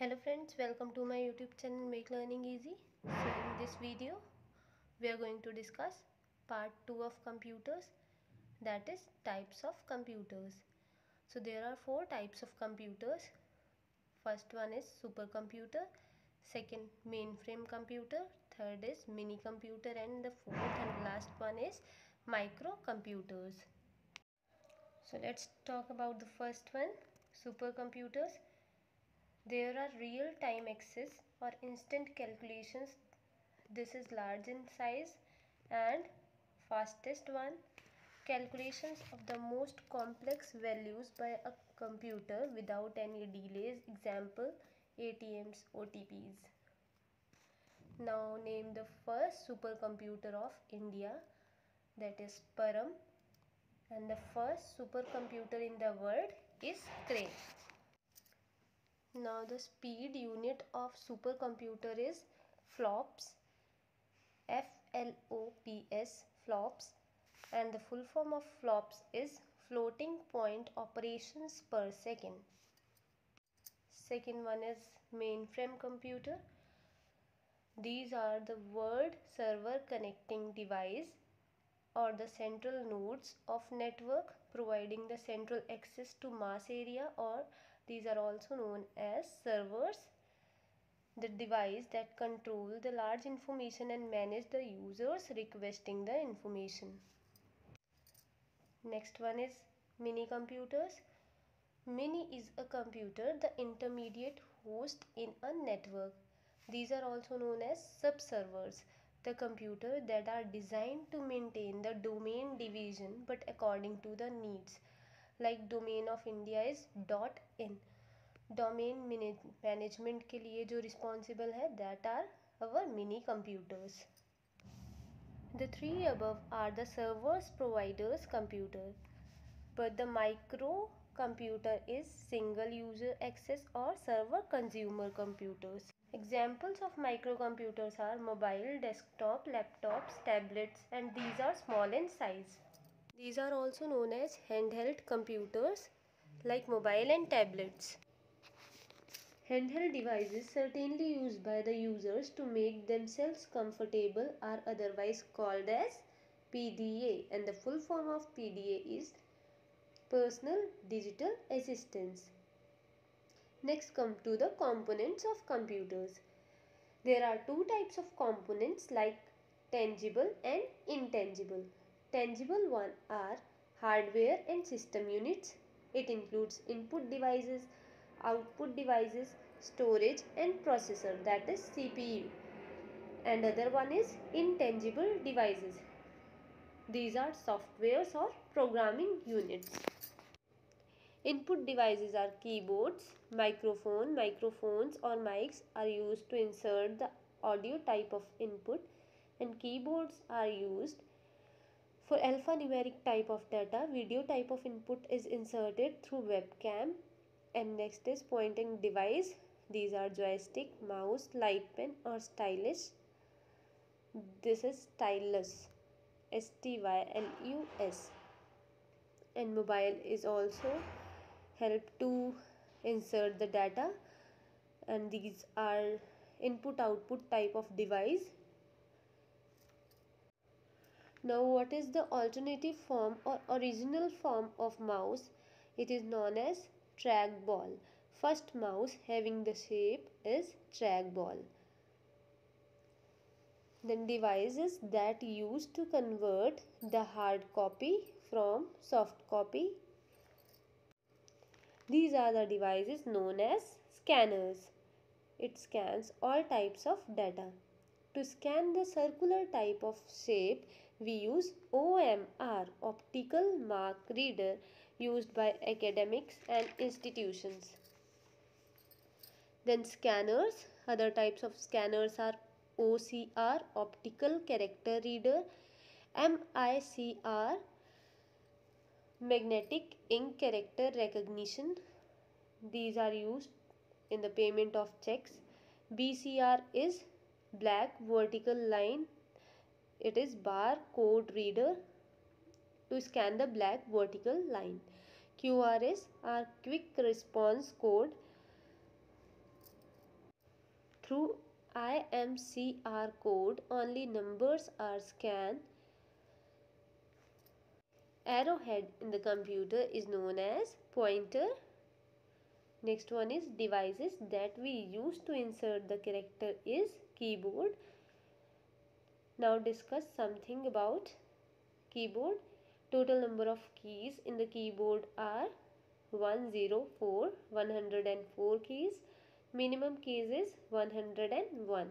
Hello friends, welcome to my YouTube channel Make Learning Easy. So in this video, we are going to discuss part 2 of computers that is types of computers. So there are four types of computers. First one is supercomputer, second mainframe computer, third is mini computer and the fourth and last one is microcomputers. So let's talk about the first one, supercomputers. There are real-time access or instant calculations. This is large in size and fastest one. Calculations of the most complex values by a computer without any delays. Example ATMs, OTPs. Now name the first supercomputer of India that is Param and the first supercomputer in the world is Cray. Now the speed unit of supercomputer is flops. F L O P S flops and the full form of flops is floating point operations per second. Second one is mainframe computer. These are the word server connecting device or the central nodes of network providing the central access to mass area or these are also known as servers. The device that control the large information and manage the users requesting the information. Next one is mini computers. Mini is a computer, the intermediate host in a network. These are also known as subservers the computer that are designed to maintain the domain division but according to the needs like domain of India is dot in domain management के लिए जो responsible है that are our mini computers the three above are the servers providers computer but the micro computer is single user access or server consumer computers examples of microcomputers are mobile desktop laptops tablets and these are small in size these are also known as handheld computers like mobile and tablets. Handheld devices certainly used by the users to make themselves comfortable are otherwise called as PDA and the full form of PDA is Personal Digital Assistance. Next come to the components of computers. There are two types of components like tangible and intangible. Tangible one are hardware and system units. It includes input devices, output devices, storage and processor that is CPU. And other one is intangible devices. These are softwares or programming units. Input devices are keyboards, microphone, microphones or mics are used to insert the audio type of input and keyboards are used for alphanumeric type of data, video type of input is inserted through webcam and next is pointing device. These are joystick, mouse, light pen or stylus. This is stylus. S-T-Y-L-U-S. And mobile is also help to insert the data and these are input output type of device now what is the alternative form or original form of mouse? It is known as trackball. First mouse having the shape is trackball. Then devices that used to convert the hard copy from soft copy. These are the devices known as scanners. It scans all types of data. To scan the circular type of shape, we use OMR optical mark reader used by academics and institutions. Then scanners, other types of scanners are OCR optical character reader, MICR magnetic ink character recognition. These are used in the payment of checks. BCR is black vertical line it is bar code reader to scan the black vertical line. QRS are quick response code. Through IMCR code, only numbers are scanned. Arrowhead in the computer is known as pointer. Next one is devices that we use to insert the character is keyboard. Now discuss something about keyboard. Total number of keys in the keyboard are 104, 104 keys. Minimum keys is 101.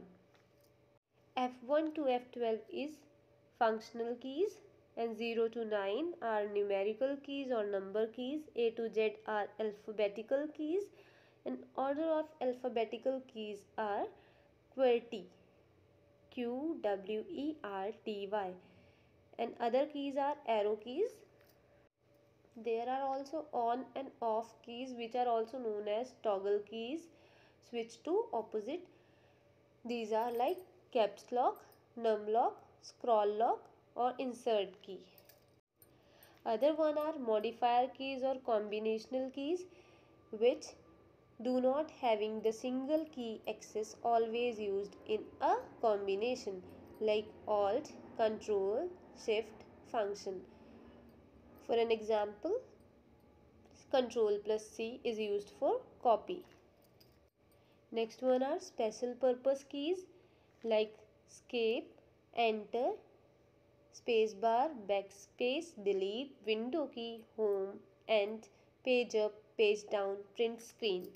F1 to F12 is functional keys and 0 to 9 are numerical keys or number keys. A to Z are alphabetical keys and order of alphabetical keys are QWERTY. Q W E R T Y and other keys are arrow keys there are also on and off keys which are also known as toggle keys switch to opposite these are like caps lock num lock scroll lock और insert key other one are modifier keys और combinational keys which do not having the single key access always used in a combination like alt, control, shift function. For an example, control plus C is used for copy. Next one are special purpose keys like escape, enter, spacebar, backspace, delete, window key, home, end, page up, page down, print screen.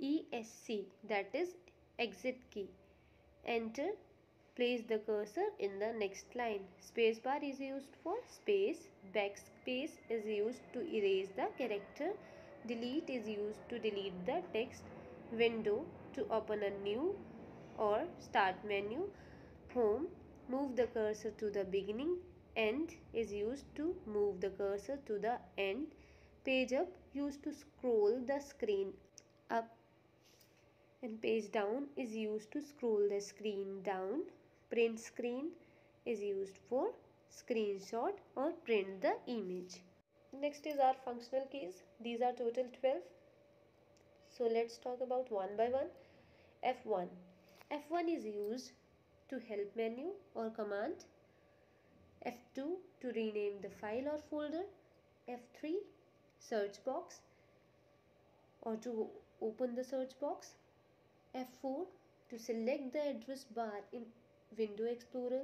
ESC that is exit key. Enter, place the cursor in the next line. Spacebar is used for space, backspace is used to erase the character, delete is used to delete the text, window to open a new or start menu, home Move the cursor to the beginning. End is used to move the cursor to the end. Page up used to scroll the screen up. And page down is used to scroll the screen down. Print screen is used for screenshot or print the image. Next is our functional keys. These are total 12. So let's talk about one by one. F1. F1 is used to help menu or command, F2 to rename the file or folder, F3 search box or to open the search box, F4 to select the address bar in Window Explorer,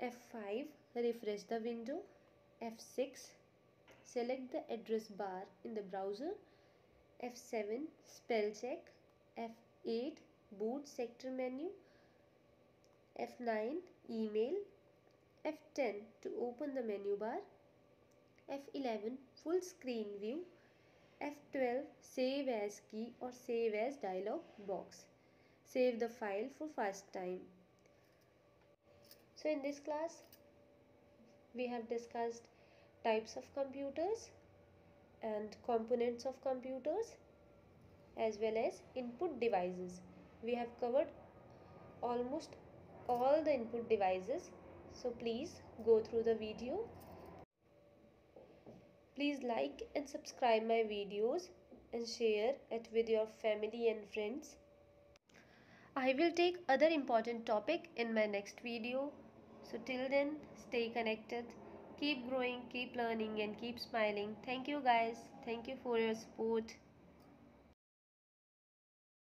F5 refresh the window, F6 select the address bar in the browser, F7 spell check, F8 boot sector menu, F9 email, F10 to open the menu bar, F11 full screen view, F12 save as key or save as dialog box. Save the file for first time. So in this class we have discussed types of computers and components of computers as well as input devices. We have covered almost all the input devices so please go through the video please like and subscribe my videos and share it with your family and friends. I will take other important topic in my next video. So till then stay connected. Keep growing keep learning and keep smiling. Thank you guys. Thank you for your support